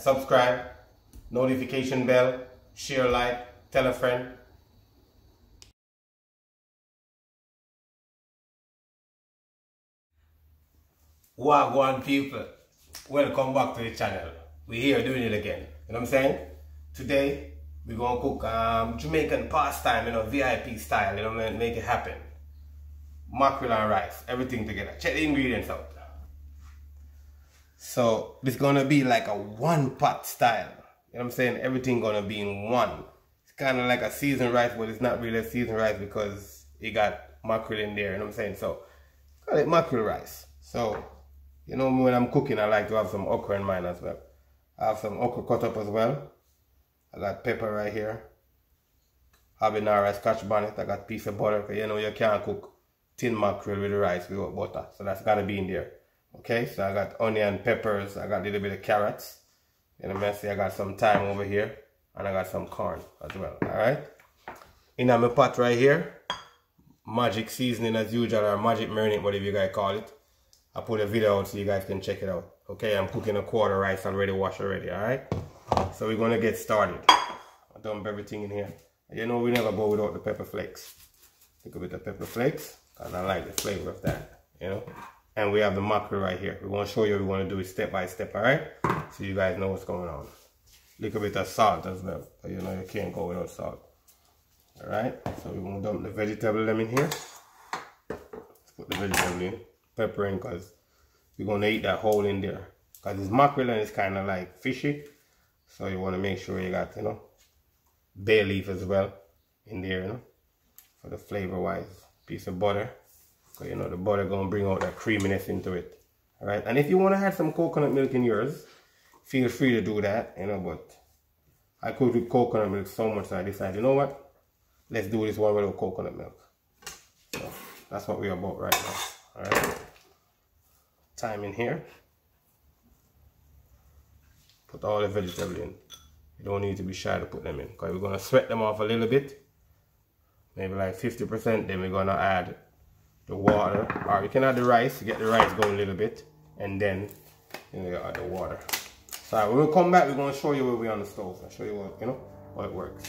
subscribe, notification bell, share, like, tell a friend. Wagwan people, welcome back to the channel. We're here doing it again. You know what I'm saying? Today, we're gonna cook um, Jamaican pastime, you know, VIP style, you know, make it happen. Mackerel and rice, everything together. Check the ingredients out. So, it's gonna be like a one pot style. You know what I'm saying? Everything gonna be in one. It's kind of like a seasoned rice, but it's not really a seasoned rice because it got mackerel in there. You know what I'm saying? So, call it mackerel rice. So, you know, when I'm cooking, I like to have some okra in mine as well. I have some okra cut up as well. I got pepper right here. Habanero scotch bonnet. I got piece of butter. You know you can't cook tin mackerel with rice without butter. So that's gotta be in there. Okay, so I got onion, peppers. I got a little bit of carrots. You know, messy. I got some thyme over here. And I got some corn as well. Alright. In my pot right here. Magic seasoning as usual or magic marinade, whatever you guys call it. I put a video out so you guys can check it out. Okay, I'm cooking a quarter rice already, washed already, alright? So we're gonna get started. I dump everything in here. You know we never go without the pepper flakes. Take a bit of pepper flakes, because I like the flavor of that, you know? And we have the mackerel right here. We're gonna show you we wanna do it step by step, alright? So you guys know what's going on. Little bit of salt as well. You know you can't go without salt. Alright, so we're gonna dump the vegetable them in here. Let's put the vegetable in pepper in because we're going to eat that whole in there. Because this mackerel is kind of like fishy. So you want to make sure you got, you know, bay leaf as well in there, you know, for the flavor wise. Piece of butter. You know, the butter to bring out that creaminess into it. Alright, and if you want to add some coconut milk in yours, feel free to do that, you know, but I cooked with coconut milk so much that I decided, you know what, let's do this one without coconut milk. So that's what we're about right now. Alright Thyme in here. Put all the vegetable in. You don't need to be shy to put them in because we're to sweat them off a little bit. Maybe like 50%. Then we're to add the water. Or you can add the rice. Get the rice going a little bit. And then you, know, you add the water. So when we come back, we're to show you where we're on the stove. I'll show you what, you know, how it works.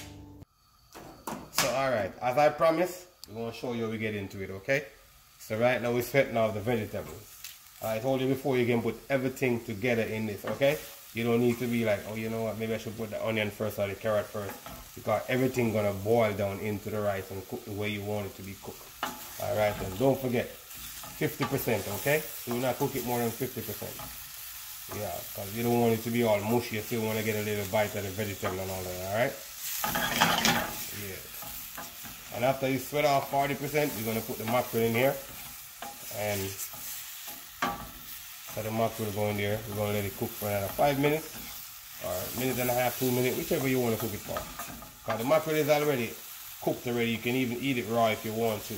So alright, as I promised, we're to show you how we get into it, okay? So right now we're sweating off the vegetables. I told you before you can put everything together in this, okay? You don't need to be like, oh, you know what, maybe I should put the onion first or the carrot first. Because everything gonna boil down into the rice and cook the way you want it to be cooked. Alright, then don't forget, 50%, okay? Do not cook it more than 50%. Yeah, because you don't want it to be all mushy. You still want to get a little bite of the vegetable and all that, alright? Yeah. And after you sweat off 40%, you're going to put the mackerel in here. And so the mackerel go in there. We're going to let it cook for another five minutes or minute and a half, two minutes, whichever you want to cook it for. Because the mackerel is already cooked already. You can even eat it raw if you want to.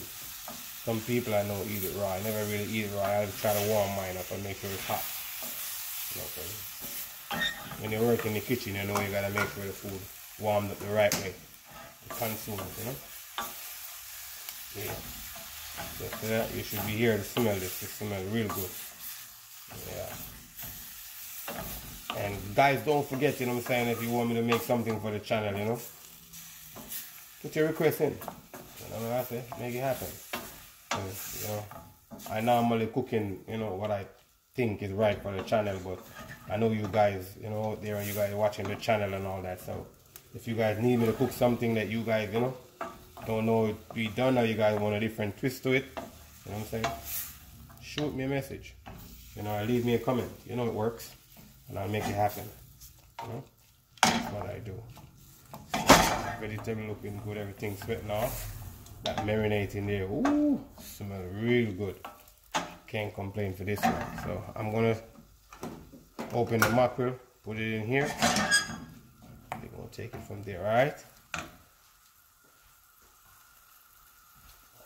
Some people I know eat it raw. I never really eat it raw. I try to warm mine up and make sure it's hot. Okay. When you work in the kitchen, you know you gotta make sure the food warmed up the right way. To consume it, you know? Yeah. So that you should be here to smell this. It smells real good. Yeah. And guys, don't forget, you know what I'm saying, if you want me to make something for the channel, you know, put your request in. You know what I say? Make it happen. You know, I normally cooking, you know, what I think is right for the channel, but I know you guys, you know, out there, and you guys watching the channel and all that. So if you guys need me to cook something that you guys, you know, don't know it be done or you guys want a different twist to it, you know what I'm saying? Shoot me a message. You know, leave me a comment. You know it works. And I'll make it happen. You know? That's what I do. vegetable looking good, everything sweating off. That marinade in there. Ooh, smell real good. Can't complain for this one. So I'm gonna open the mackerel, put it in here. We're gonna take it from there, alright?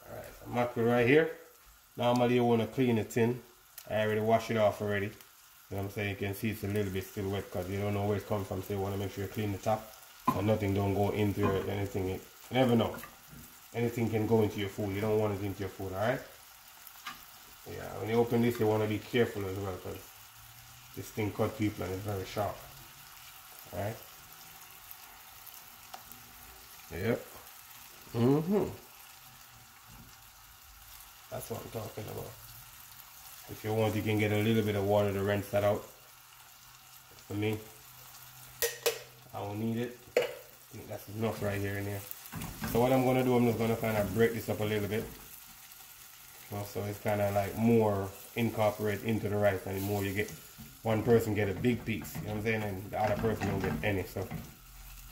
Alright, mackerel right here. Normally you wanna clean the tin. I already washed it off already. You know what I'm saying? You can see it's a little bit still wet because you don't know where it's coming from. So you want to make sure you clean the top. So nothing don't go into it, anything. You never know. Anything can go into your food. You don't want it into your food, alright? Yeah, when you open this, you want to be careful as well because this thing cut people and it's very sharp. Alright? Yep. Mm-hmm. That's what I'm talking about. If you want, you can get a little bit of water to rinse that out. For me, I will need it. That's enough right here and there. So what I'm going to do, I'm just going to kind of break this up a little bit. so it's kind of like more incorporate into the rice and the more you get, one person get a big piece, you know what I'm saying, and the other person don't get any. So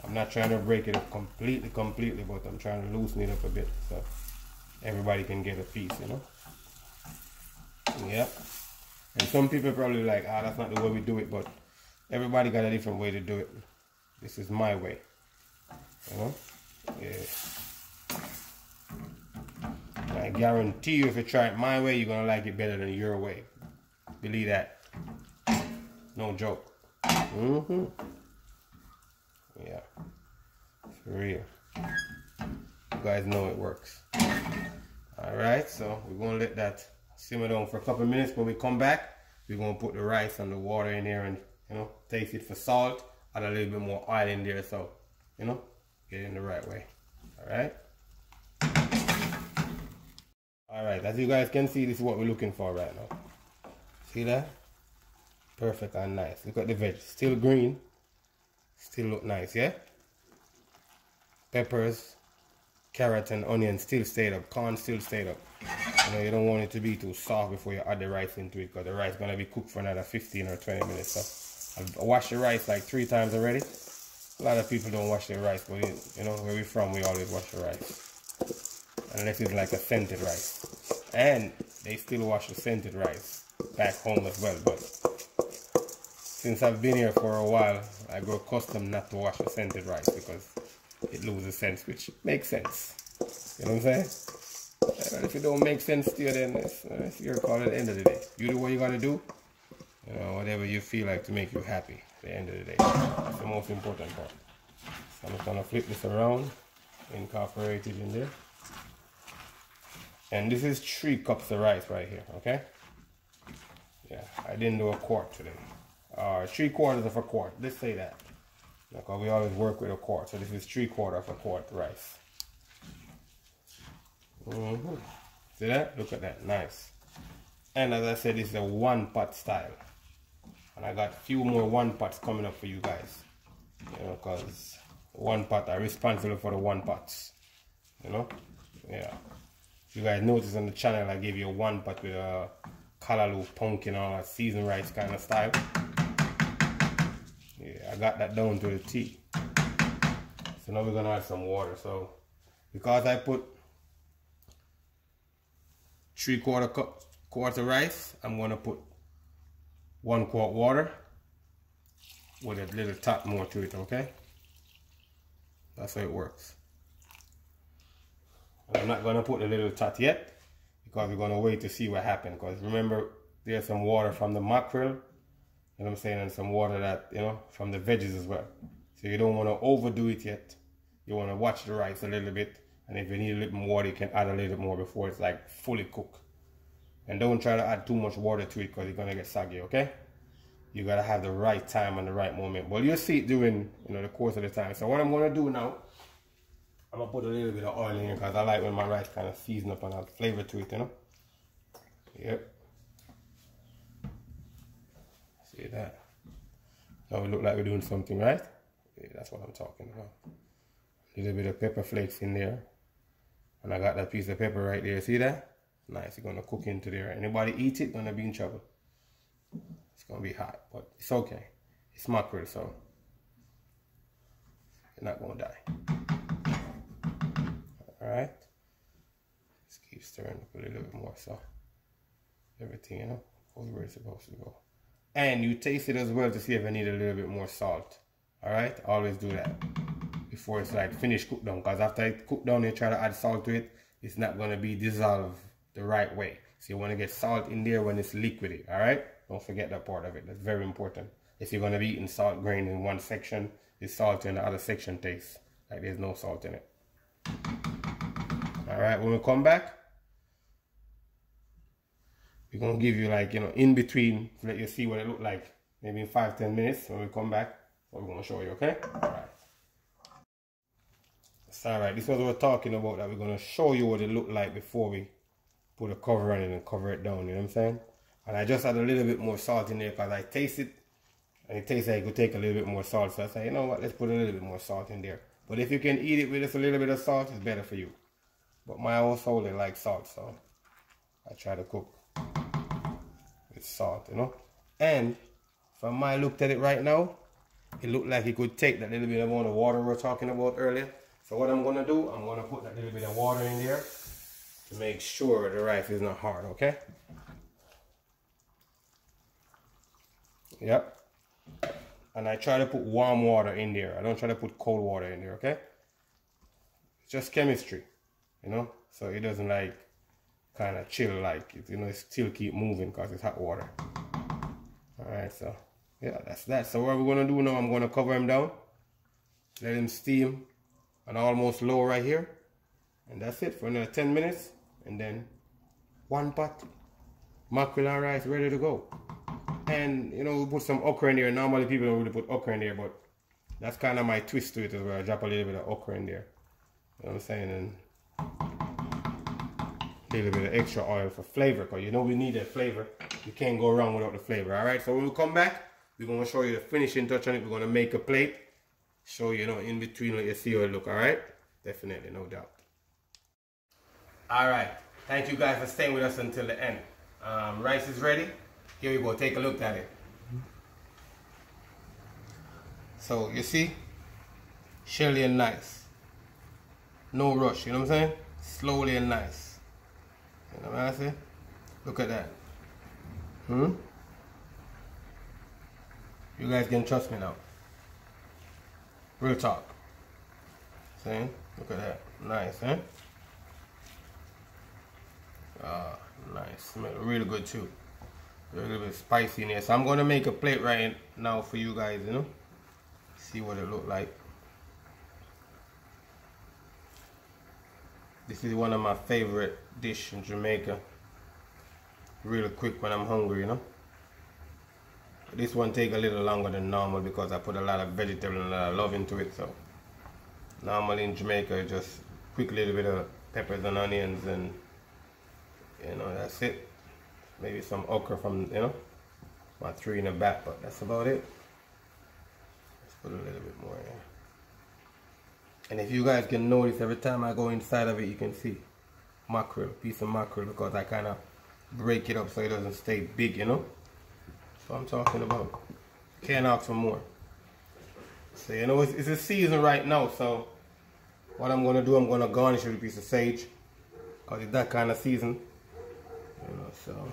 I'm not trying to break it up completely, completely, but I'm trying to loosen it up a bit so everybody can get a piece, you know. Yep. And some people probably like, ah, that's not the way we do it, but everybody got a different way to do it. This is my way. You know? Yeah. I guarantee you if you try it my way, you're gonna like it better than your way. Believe that. No joke. Mm-hmm. Yeah. For real. You guys know it works. Alright, so we're gonna let that simmer down for a couple minutes. When we come back, we're gonna put the rice and the water in there and you know, taste it for salt. Add a little bit more oil in there so, you know, get it in the right way. Alright? Alright, as you guys can see, this is what we're looking for right now. See that? Perfect and nice. Look at the veg. Still green. Still look nice, yeah? Peppers, carrot and onion still stayed up. Corn still stayed up. You know, you don't want it to be too soft before you add the rice into it because the rice is going to be cooked for another 15 or 20 minutes. So I've washed the rice like three times already. A lot of people don't wash their rice, but you know, where we're from, we always wash the rice. Unless it's like a scented rice. And they still wash the scented rice back home as well. But since I've been here for a while, I grow accustomed not to wash the scented rice because it loses sense, which makes sense. You know what I'm saying? If it don't make sense to you, then it's, uh, it's your call at the end of the day. You do what you gotta do. You know, whatever you feel like to make you happy at the end of the day. That's the most important part. So I'm just gonna flip this around, incorporate it in there. And this is three cups of rice right here, okay? Yeah, I didn't do a quart today. Uh, three quarters of a quart, let's say that. Because we always work with a quart, so this is three quarter of a quart rice. Mm -hmm. See that? Look at that, nice. And as I said, this is a one pot style. And I got a few more one pots coming up for you guys. You know, because one pot are responsible for the one pots. You know? Yeah. You guys notice on the channel I gave you a one pot with a callaloo pumpkin or a seasoned rice kind of style. Yeah, I got that down to the T. So now we're gonna add some water. So because I put three quarter cup quarter rice, I'm gonna put one quart water with a little tap more to it, okay? That's how it works. I'm not gonna put a little tot yet because we're gonna wait to see what happens. Because remember, there's some water from the mackerel, you know what I'm saying, and some water that, you know, from the veggies as well. So you don't wanna overdo it yet. You wanna watch the rice a little bit. And if you need a little more you can add a little more before it's like fully cooked. And don't try to add too much water to it because it's gonna get soggy, okay? You gotta have the right time and the right moment. Well, you'll see it during you know the course of the time. So what I'm gonna do now, I'm gonna put a little bit of oil in here because I like when my rice kind of season up and have flavor to it, you know. Yep. See that? Now we look like we're doing something, right? Yeah, that's what I'm talking about. A little bit of pepper flakes in there. And I got that piece of pepper right there. See that? Nice. It's gonna cook into there. Anybody eat it, gonna be in trouble. It's gonna be hot, but it's okay. It's mackerel, so you're not gonna die. Alright. Just keep stirring up a little bit more so everything, you know, goes where it's supposed to go. And you taste it as well to see if I need a little bit more salt. Alright? Always do that before it's like finished cooked down. Because after it cooked down, you try to add salt to it, it's not going to be dissolved the right way. So you want to get salt in there when it's liquidy, all right? Don't forget that part of it. That's very important. If you're going to be eating salt grain in one section, it's salt in the other section tastes like there's no salt in it. All right, when we come back, we're gonna give you like you know in between to let you see what it look like maybe in five ten minutes. When we come back we're gonna show you okay? All right it's all right this is what we're talking about that we're gonna show you what it looked like before we put a cover on it and cover it down you know what i'm saying? And i just add a little bit more salt in there because i taste it and it tastes like it could take a little bit more salt. So i say you know what? Let's put a little bit more salt in there. But if you can eat it with just a little bit of salt it's better for you. But my household they like salt so i try to cook with salt, you know. And from my looked at it right now, it looked like it could take that little bit of amount of water we were talking about earlier. So what I'm gonna do, I'm gonna put that little bit of water in there to make sure the rice is not hard, okay? Yep. And I try to put warm water in there. I don't try to put cold water in there, okay? It's just chemistry, you know? So it doesn't like kind of chill like it, you know, it still keep moving because it's hot water. All right, so yeah, that's that. So what we're gonna do now, I'm gonna cover him down, let him steam and almost low right here. And that's it for another 10 minutes. And then one pot, mackerel and rice ready to go. And you know, we put some okra in there. Normally people don't really put okra in there, but that's kind of my twist to it as well. I drop a little bit of okra in there. You know what I'm saying? And a little bit of extra oil for flavor because you know we need that flavor. You can't go wrong without the flavor. All right, so when we come back, we're going to show you the finishing touch on it. We're going to make a plate, show you, you know, in between let you see how it look. All right, definitely, no doubt. All right, thank you guys for staying with us until the end. Um, rice is ready. Here we go, take a look at it. So you see, shelly and nice. No rush, you know what I'm saying? Slowly and nice. You know what I say? Look at that. Hmm? You guys can trust me now. Real talk. See? Look at that. Nice, eh? Ah, nice. Smell really good too. A little bit spicy in here. So I'm gonna make a plate right now for you guys, you know? See what it look like. This is one of my favorite dish in Jamaica. Really quick when I'm hungry, you know. This one take a little longer than normal because I put a lot of vegetable and a lot of love into it. So normally in Jamaica, just quick little bit of peppers and onions and you know that's it. Maybe some okra from you know my three in the back, but that's about it. Let's put a little bit more in. And if you guys can notice, every time I go inside of it, you can see mackerel, piece of mackerel, because I kind of break it up so it doesn't stay big, you know? What I'm talking about. Can't ask for more. So, you know, it's, it's a season right now, so what I'm going to do, I'm going to garnish with a piece of sage, because it's that kind of season. You know, so,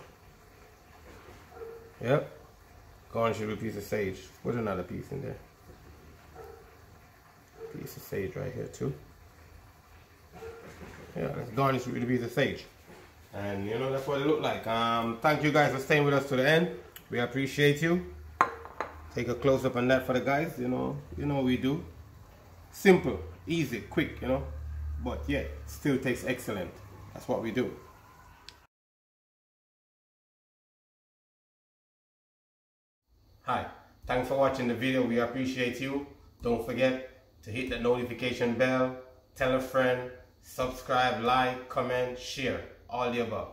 yep. Garnish with a piece of sage. Put another piece in there piece of sage right here too. Yeah, let's garnish with a piece of sage. And you know, that's what it looked like. Um, thank you guys for staying with us to the end. We appreciate you. Take a close up on that for the guys. You know, you know we do. Simple, easy, quick, you know. But yeah, still tastes excellent. That's what we do. Hi, thanks for watching the video. We appreciate you. Don't forget, to hit the notification bell, tell a friend, subscribe, like, comment, share, all the above.